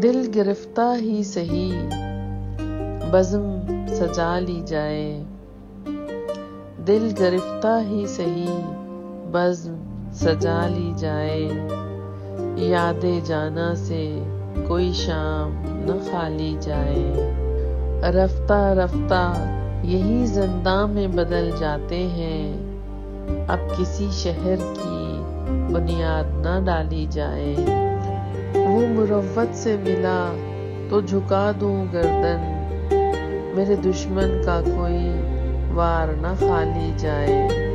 दिल गिरफ्ता ही सही, बज़म सजा ली जाए। दिल गिरफ्ता ही सही, बज़म सजा ली जाए। यादें जाना से कोई शाम न खाली जाए। रफ्ता रफ्ता यही ज़िंदा में बदल जाते हैं। अब किसी शहर की बुनियाद ना डाली जाए। वो मुरवत से मिला तो झुका दूँ गर्दन। मेरे दुश्मन का कोई वार न खाली जाए।